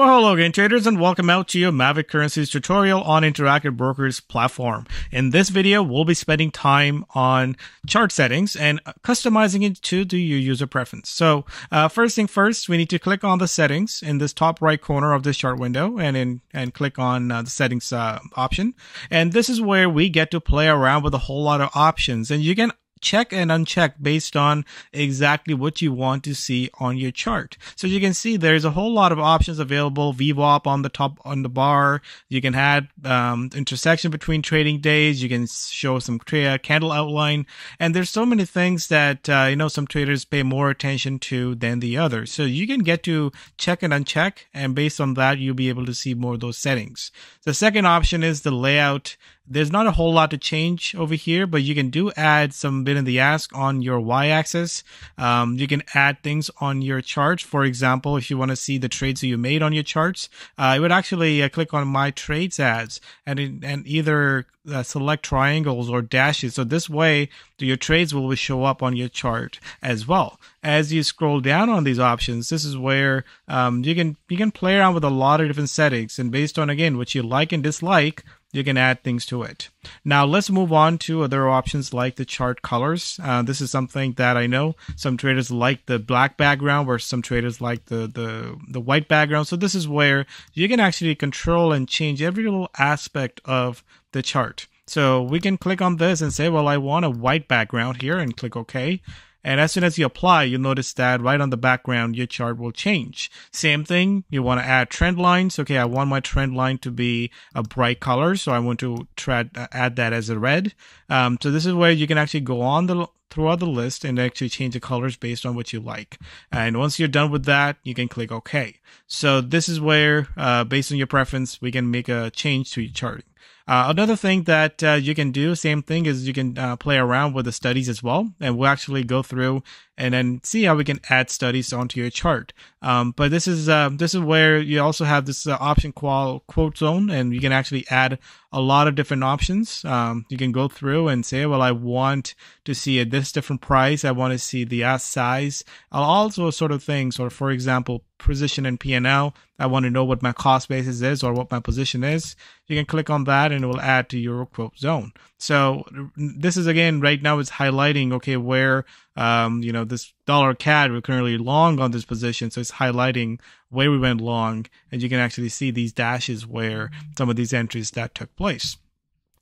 Well, hello again, traders, and welcome out to your Maverick Currencies tutorial on Interactive Brokers platform. In this video, we'll be spending time on chart settings and customizing it to do your user preference. So, uh, first thing first, we need to click on the settings in this top right corner of this chart window, and in, and click on uh, the settings uh, option. And this is where we get to play around with a whole lot of options, and you can check and uncheck based on exactly what you want to see on your chart. So you can see there's a whole lot of options available. VWAP on the top on the bar. You can add um, intersection between trading days. You can show some tra- candle outline, and there's so many things that uh, you know some traders pay more attention to than the others. So you can get to check and uncheck, and based on that, you'll be able to see more of those settings. The second option is the layout there's not a whole lot to change over here, but you can do add some bit in the ask on your y-axis. Um, you can add things on your charts. For example, if you want to see the trades that you made on your charts, uh, I would actually uh, click on my trades ads and and either uh, select triangles or dashes. So this way, your trades will show up on your chart as well. As you scroll down on these options, this is where um, you can you can play around with a lot of different settings, and based on again what you like and dislike, you can add things to it. Now let's move on to other options like the chart colors. Uh, this is something that I know some traders like the black background, where some traders like the, the, the white background. So this is where you can actually control and change every little aspect of the chart. So we can click on this and say, well, I want a white background here and click OK. And as soon as you apply, you'll notice that right on the background, your chart will change. Same thing, you want to add trend lines. Okay, I want my trend line to be a bright color, so I want to try, add that as a red. Um, so this is where you can actually go on the throughout the list and actually change the colors based on what you like. And once you're done with that, you can click OK. So this is where, uh, based on your preference, we can make a change to your charting. Uh, another thing that uh, you can do, same thing, is you can uh, play around with the studies as well, and we'll actually go through and then see how we can add studies onto your chart. Um, but this is uh, this is where you also have this uh, option qual quote zone, and you can actually add a lot of different options. Um, you can go through and say, well, I want to see a this different price. I want to see the ask size, all those sort of things. Or for example, position and P&L. I want to know what my cost basis is or what my position is. You can click on that and it will add to your quote zone. So this is again right now it's highlighting okay where um you know this dollar CAD we're currently long on this position so it's highlighting where we went long and you can actually see these dashes where some of these entries that took place.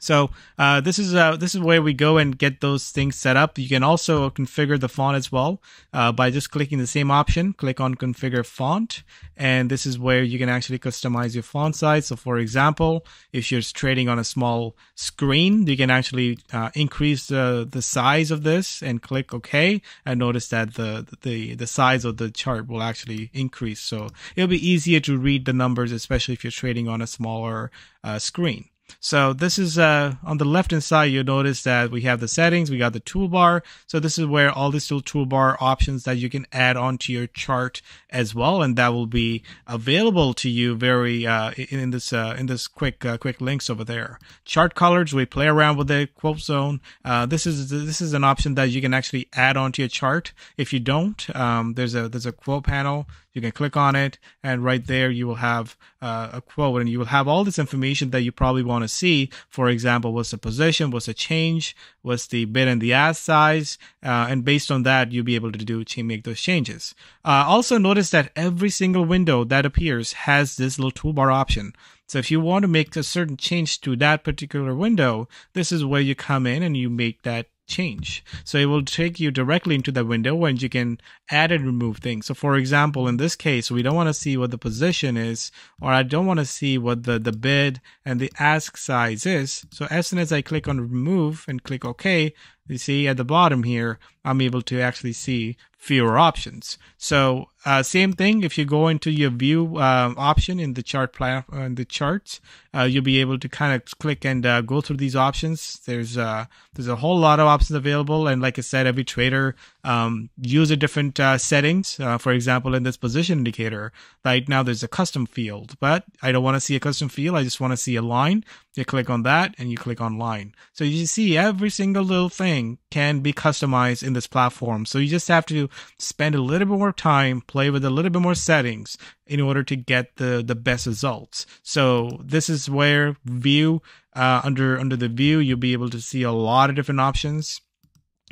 So uh, this is uh, this is where we go and get those things set up. You can also configure the font as well uh, by just clicking the same option. Click on Configure Font, and this is where you can actually customize your font size. So, for example, if you're trading on a small screen, you can actually uh, increase the the size of this and click OK, and notice that the the the size of the chart will actually increase. So it'll be easier to read the numbers, especially if you're trading on a smaller uh, screen. So this is uh, on the left hand side, you'll notice that we have the settings, we got the toolbar. So this is where all these little toolbar options that you can add onto your chart as well. And that will be available to you very, uh, in this, uh, in this quick, uh, quick links over there. Chart colors, we play around with the quote zone. Uh, this is, this is an option that you can actually add onto your chart. If you don't, um, there's a, there's a quote panel you can click on it, and right there you will have uh, a quote, and you will have all this information that you probably want to see. For example, what's the position, what's the change, what's the bid and the ask size, uh, and based on that, you'll be able to do to make those changes. Uh, also, notice that every single window that appears has this little toolbar option. So if you want to make a certain change to that particular window, this is where you come in and you make that change. So it will take you directly into the window and you can add and remove things. So for example, in this case, we don't want to see what the position is, or I don't want to see what the, the bid and the ask size is. So as soon as I click on remove and click OK, you see at the bottom here, I'm able to actually see fewer options. So uh, same thing. If you go into your view uh, option in the chart plan uh, in the charts, uh, you'll be able to kind of click and uh, go through these options. There's uh, there's a whole lot of options available, and like I said, every trader um, use a different uh, settings. Uh, for example, in this position indicator, right now there's a custom field, but I don't want to see a custom field. I just want to see a line. You click on that, and you click on line. So you see every single little thing can be customized in this platform. So you just have to spend a little bit more time, play with a little bit more settings in order to get the, the best results. So this is where view, uh, under, under the view, you'll be able to see a lot of different options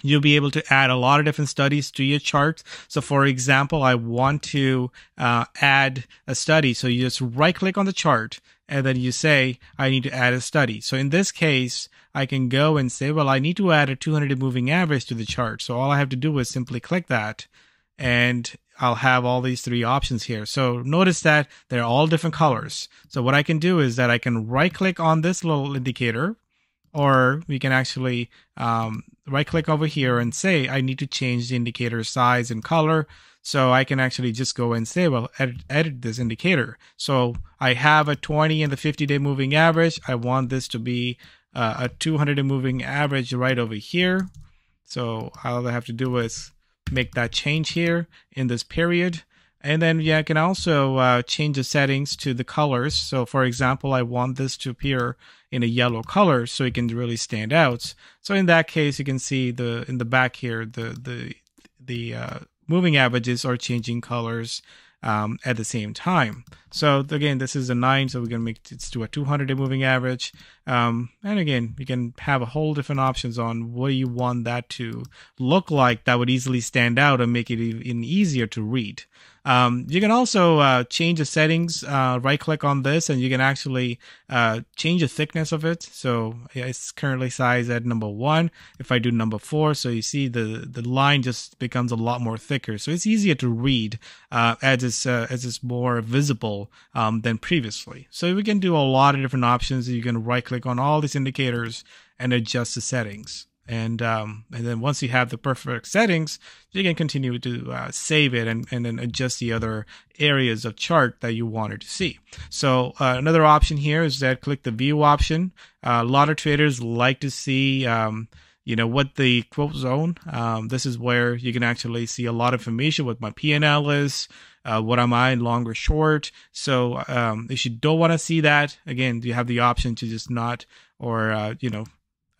you'll be able to add a lot of different studies to your chart. So for example, I want to uh, add a study. So you just right click on the chart and then you say, I need to add a study. So in this case, I can go and say, well, I need to add a 200 moving average to the chart. So all I have to do is simply click that and I'll have all these three options here. So notice that they're all different colors. So what I can do is that I can right click on this little indicator or we can actually um, right click over here and say I need to change the indicator size and color so I can actually just go and say well edit, edit this indicator. So I have a 20 and the 50 day moving average. I want this to be uh, a 200 day moving average right over here. So all I have to do is make that change here in this period and then yeah, I can also uh, change the settings to the colors. So for example, I want this to appear in a yellow color so it can really stand out. So in that case, you can see the in the back here, the the the uh, moving averages are changing colors um, at the same time. So again, this is a nine, so we're gonna make it to a 200 day moving average. Um, and again, you can have a whole different options on what you want that to look like that would easily stand out and make it even easier to read. Um, you can also uh, change the settings. Uh, right click on this, and you can actually uh, change the thickness of it. So it's currently sized at number one. If I do number four, so you see the the line just becomes a lot more thicker. So it's easier to read uh, as it's uh, as it's more visible um, than previously. So we can do a lot of different options. You can right click on all these indicators and adjust the settings and um, and then once you have the perfect settings, you can continue to uh, save it and, and then adjust the other areas of chart that you wanted to see. So uh, another option here is that click the view option. Uh, a lot of traders like to see. Um, you know what the quote zone. Um, this is where you can actually see a lot of information. What my PNL is, uh, what am I long or short. So um, if you don't want to see that, again, you have the option to just not or uh, you know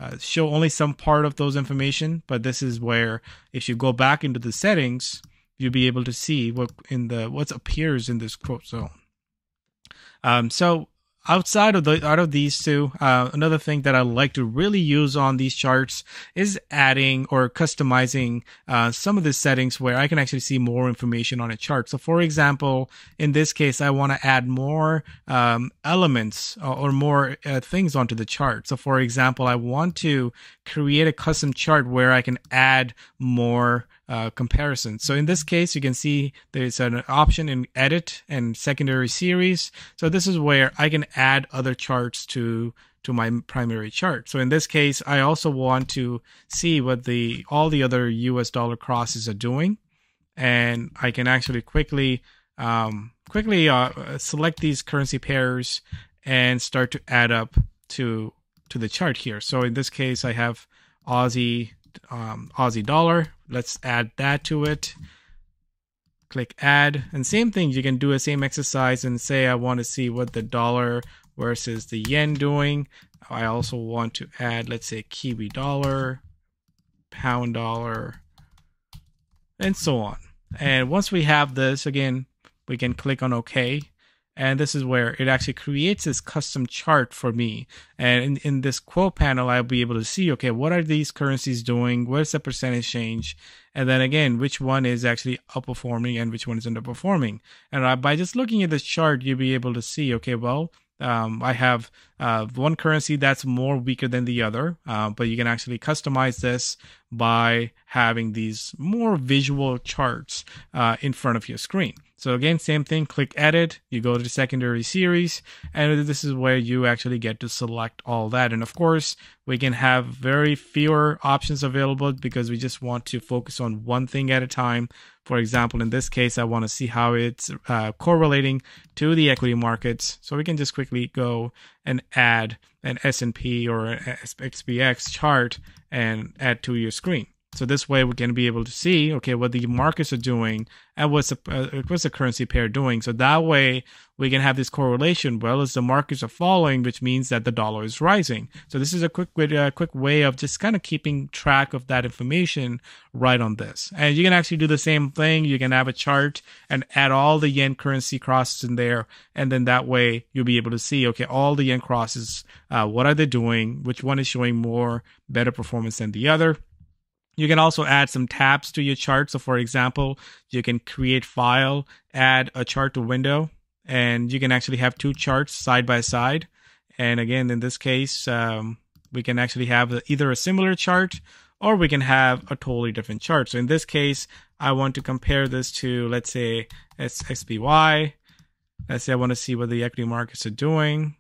uh, show only some part of those information, but this is where if you go back into the settings, you'll be able to see what in the what appears in this quote zone. Um, so outside of the out of these two, uh, another thing that I like to really use on these charts is adding or customizing uh, some of the settings where I can actually see more information on a chart. So, for example, in this case, I want to add more um, elements or, or more uh, things onto the chart. So, for example, I want to create a custom chart where I can add more uh, comparison. So in this case, you can see there's an option in edit and secondary series. So this is where I can add other charts to to my primary chart. So in this case, I also want to see what the all the other US dollar crosses are doing. And I can actually quickly um, quickly uh, select these currency pairs and start to add up to to the chart here. So in this case, I have Aussie um, Aussie dollar. Let's add that to it. Click add. And same thing, you can do a same exercise and say I want to see what the dollar versus the yen doing. I also want to add, let's say, Kiwi dollar, pound dollar, and so on. And once we have this, again, we can click on OK and this is where it actually creates this custom chart for me. And in, in this quote panel, I'll be able to see, okay, what are these currencies doing? What's the percentage change? And then again, which one is actually outperforming and which one is underperforming. And by just looking at this chart, you'll be able to see, okay, well, um, I have uh, one currency that's more weaker than the other, uh, but you can actually customize this by having these more visual charts uh, in front of your screen. So again, same thing, click edit, you go to the secondary series, and this is where you actually get to select all that. And of course, we can have very fewer options available because we just want to focus on one thing at a time. For example, in this case, I want to see how it's uh, correlating to the equity markets. So we can just quickly go and add an S&P or an SPX chart and add to your screen. So this way we can be able to see, okay, what the markets are doing and what's the, uh, what's the currency pair doing. So that way we can have this correlation. Well, as the markets are falling, which means that the dollar is rising. So this is a quick, uh, quick way of just kind of keeping track of that information right on this. And you can actually do the same thing. You can have a chart and add all the yen currency crosses in there. And then that way you'll be able to see, okay, all the yen crosses, uh, what are they doing? Which one is showing more better performance than the other? You can also add some tabs to your chart. So for example, you can create file, add a chart to window, and you can actually have two charts side by side. And again, in this case, um, we can actually have either a similar chart or we can have a totally different chart. So in this case, I want to compare this to, let's say, SXBY. Let's say I want to see what the equity markets are doing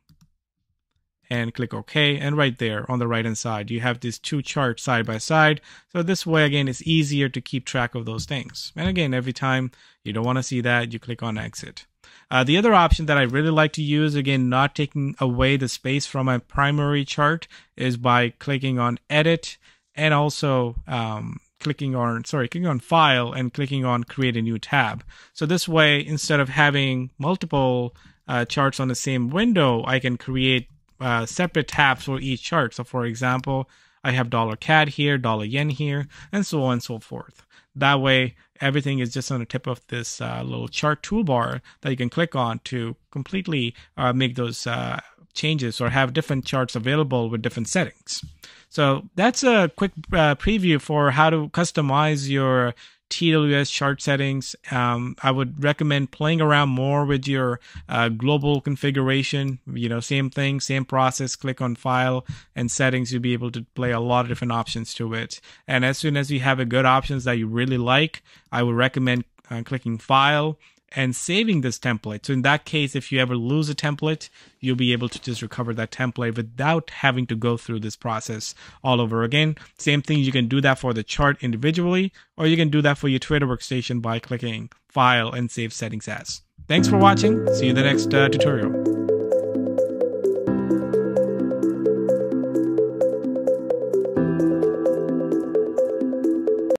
and click OK. And right there on the right hand side, you have these two charts side by side. So this way, again, it's easier to keep track of those things. And again, every time you don't want to see that, you click on exit. Uh, the other option that I really like to use, again, not taking away the space from my primary chart, is by clicking on edit and also um, clicking on, sorry, clicking on file and clicking on create a new tab. So this way, instead of having multiple uh, charts on the same window, I can create uh, separate tabs for each chart. So for example, I have dollar CAD here, dollar yen here, and so on and so forth. That way, everything is just on the tip of this uh, little chart toolbar that you can click on to completely uh, make those uh, changes or have different charts available with different settings. So that's a quick uh, preview for how to customize your TWS chart settings. Um, I would recommend playing around more with your uh, global configuration. You know, same thing, same process. Click on File and Settings. You'll be able to play a lot of different options to it. And as soon as you have a good options that you really like, I would recommend uh, clicking File and saving this template. So in that case, if you ever lose a template, you'll be able to just recover that template without having to go through this process all over again. Same thing, you can do that for the chart individually, or you can do that for your Trader workstation by clicking File and Save Settings As. Thanks for watching. See you in the next uh, tutorial.